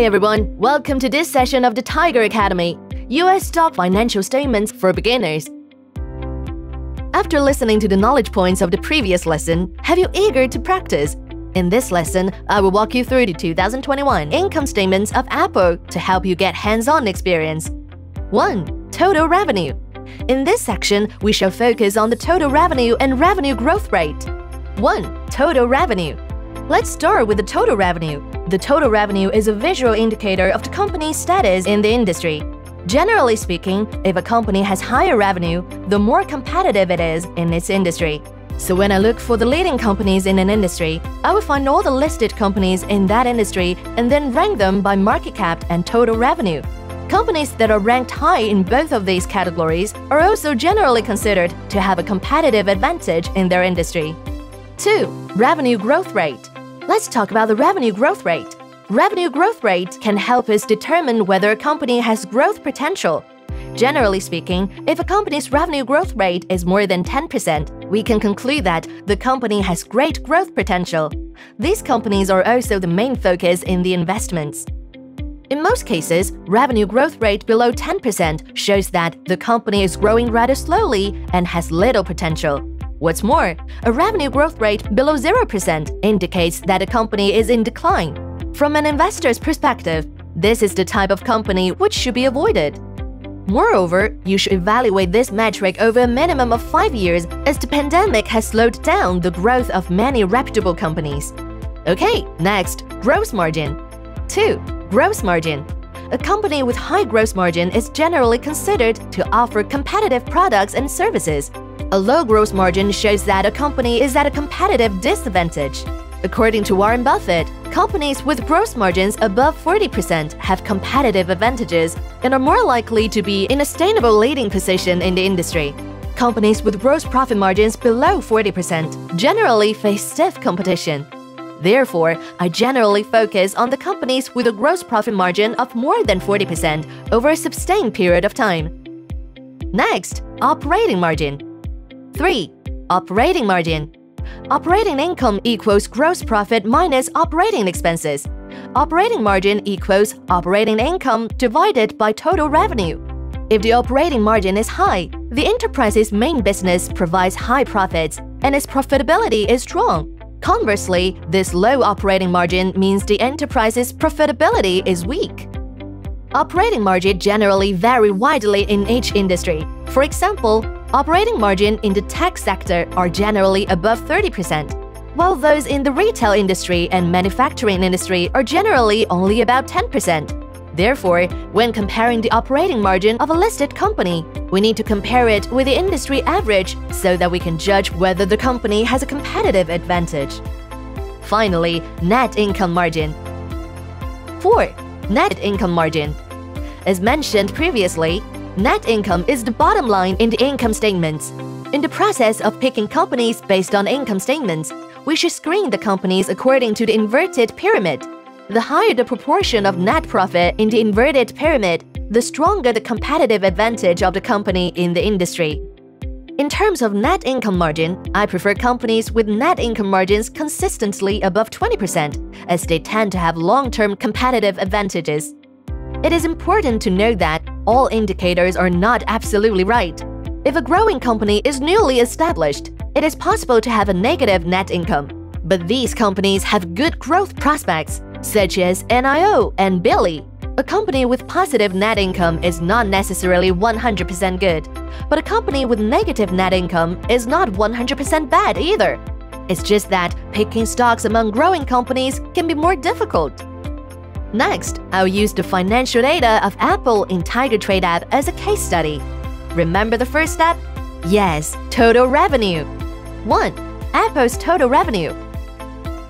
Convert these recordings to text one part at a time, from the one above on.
Hi everyone, welcome to this session of the Tiger Academy, US stock financial statements for beginners. After listening to the knowledge points of the previous lesson, have you eager to practice? In this lesson, I will walk you through the 2021 income statements of Apple to help you get hands-on experience. 1. Total revenue. In this section, we shall focus on the total revenue and revenue growth rate. 1. Total revenue. Let's start with the total revenue. The total revenue is a visual indicator of the company's status in the industry. Generally speaking, if a company has higher revenue, the more competitive it is in its industry. So when I look for the leading companies in an industry, I will find all the listed companies in that industry and then rank them by market cap and total revenue. Companies that are ranked high in both of these categories are also generally considered to have a competitive advantage in their industry. 2. Revenue growth rate. Let's talk about the revenue growth rate. Revenue growth rate can help us determine whether a company has growth potential. Generally speaking, if a company's revenue growth rate is more than 10%, we can conclude that the company has great growth potential. These companies are also the main focus in the investments. In most cases, revenue growth rate below 10% shows that the company is growing rather slowly and has little potential. What's more, a revenue growth rate below 0% indicates that a company is in decline. From an investor's perspective, this is the type of company which should be avoided. Moreover, you should evaluate this metric over a minimum of 5 years as the pandemic has slowed down the growth of many reputable companies. Okay, next, gross margin. 2. Gross margin. A company with high gross margin is generally considered to offer competitive products and services a low gross margin shows that a company is at a competitive disadvantage. According to Warren Buffett, companies with gross margins above 40% have competitive advantages and are more likely to be in a sustainable leading position in the industry. Companies with gross profit margins below 40% generally face stiff competition. Therefore, I generally focus on the companies with a gross profit margin of more than 40% over a sustained period of time. Next, operating margin. 3. Operating margin. Operating income equals gross profit minus operating expenses. Operating margin equals operating income divided by total revenue. If the operating margin is high, the enterprise's main business provides high profits and its profitability is strong. Conversely, this low operating margin means the enterprise's profitability is weak. Operating margin generally vary widely in each industry. For example, operating margin in the tech sector are generally above 30%, while those in the retail industry and manufacturing industry are generally only about 10%. Therefore, when comparing the operating margin of a listed company, we need to compare it with the industry average so that we can judge whether the company has a competitive advantage. Finally, net income margin. 4. Net income margin. As mentioned previously, Net income is the bottom line in the income statements. In the process of picking companies based on income statements, we should screen the companies according to the inverted pyramid. The higher the proportion of net profit in the inverted pyramid, the stronger the competitive advantage of the company in the industry. In terms of net income margin, I prefer companies with net income margins consistently above 20%, as they tend to have long-term competitive advantages. It is important to note that all indicators are not absolutely right. If a growing company is newly established, it is possible to have a negative net income. But these companies have good growth prospects, such as NIO and Billy. A company with positive net income is not necessarily 100% good, but a company with negative net income is not 100% bad either. It's just that picking stocks among growing companies can be more difficult. Next, I'll use the financial data of Apple in Tiger Trade app as a case study. Remember the first step? Yes, total revenue. 1. Apple's total revenue.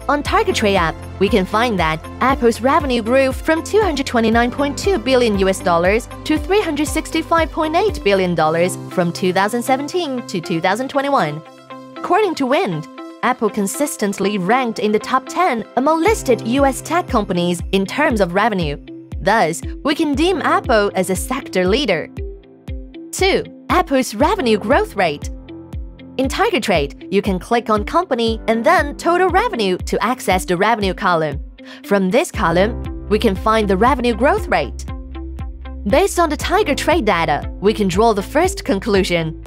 On Tiger Trade app, we can find that Apple's revenue grew from 229.2 billion US dollars to 365.8 billion dollars from 2017 to 2021. According to Wind, Apple consistently ranked in the top 10 among listed US tech companies in terms of revenue. Thus, we can deem Apple as a sector leader. 2. Apple's revenue growth rate. In Tiger Trade, you can click on Company and then Total Revenue to access the revenue column. From this column, we can find the revenue growth rate. Based on the Tiger Trade data, we can draw the first conclusion.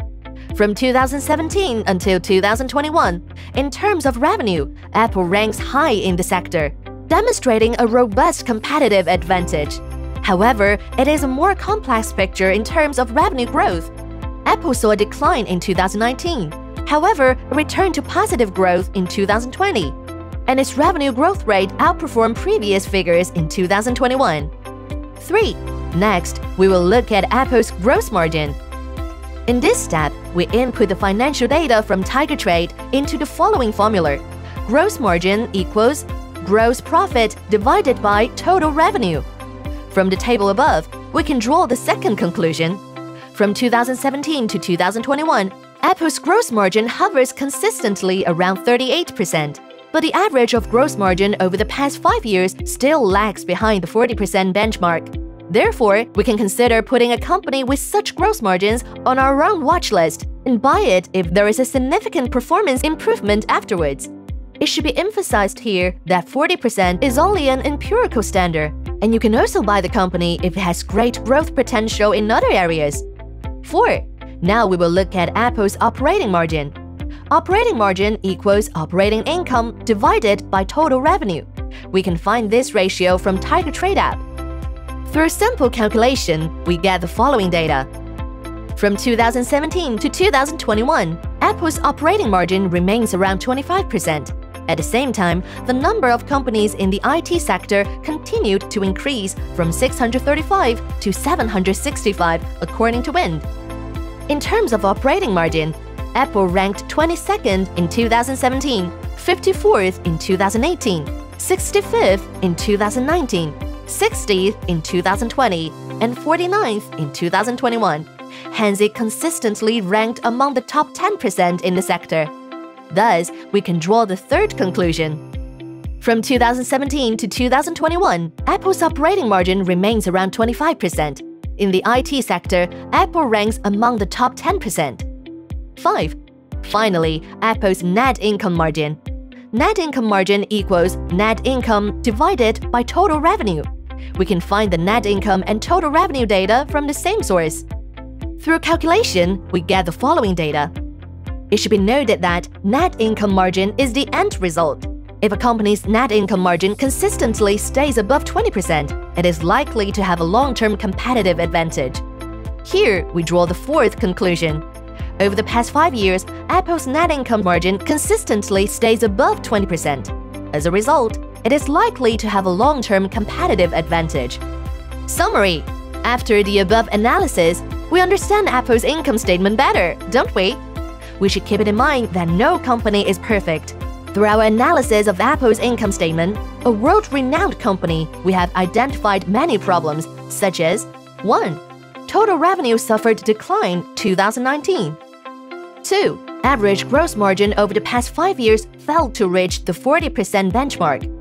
From 2017 until 2021, in terms of revenue, Apple ranks high in the sector, demonstrating a robust competitive advantage. However, it is a more complex picture in terms of revenue growth. Apple saw a decline in 2019, however, returned to positive growth in 2020, and its revenue growth rate outperformed previous figures in 2021. 3. Next, we will look at Apple's gross margin. In this step, we input the financial data from Tiger Trade into the following formula. Gross margin equals gross profit divided by total revenue. From the table above, we can draw the second conclusion. From 2017 to 2021, Apple's gross margin hovers consistently around 38%, but the average of gross margin over the past five years still lags behind the 40% benchmark. Therefore, we can consider putting a company with such gross margins on our own watch list and buy it if there is a significant performance improvement afterwards. It should be emphasized here that 40% is only an empirical standard, and you can also buy the company if it has great growth potential in other areas. 4. Now we will look at Apple's operating margin. Operating margin equals operating income divided by total revenue. We can find this ratio from Tiger Trade app. Through a simple calculation, we get the following data. From 2017 to 2021, Apple's operating margin remains around 25%. At the same time, the number of companies in the IT sector continued to increase from 635 to 765, according to Wind. In terms of operating margin, Apple ranked 22nd in 2017, 54th in 2018, 65th in 2019, 60th in 2020, and 49th in 2021. Hence, it consistently ranked among the top 10% in the sector. Thus, we can draw the third conclusion. From 2017 to 2021, Apple's operating margin remains around 25%. In the IT sector, Apple ranks among the top 10%. 5. Finally, Apple's net income margin. Net income margin equals net income divided by total revenue. We can find the net income and total revenue data from the same source. Through calculation, we get the following data. It should be noted that net income margin is the end result. If a company's net income margin consistently stays above 20%, it is likely to have a long-term competitive advantage. Here, we draw the fourth conclusion. Over the past five years, Apple's net income margin consistently stays above 20%. As a result, it is likely to have a long-term competitive advantage. Summary After the above analysis, we understand Apple's income statement better, don't we? We should keep it in mind that no company is perfect. Through our analysis of Apple's income statement, a world-renowned company, we have identified many problems, such as 1. Total revenue suffered decline 2019. 2. Average gross margin over the past 5 years failed to reach the 40% benchmark.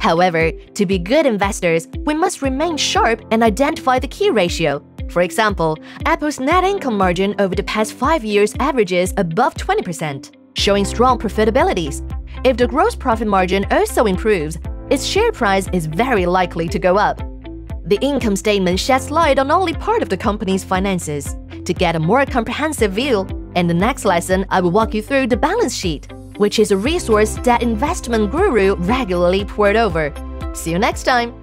However, to be good investors, we must remain sharp and identify the key ratio. For example, Apple's net income margin over the past 5 years averages above 20%, showing strong profitabilities. If the gross profit margin also improves, its share price is very likely to go up. The income statement sheds light on only part of the company's finances. To get a more comprehensive view, in the next lesson, I will walk you through the balance sheet, which is a resource that investment guru regularly pored over. See you next time!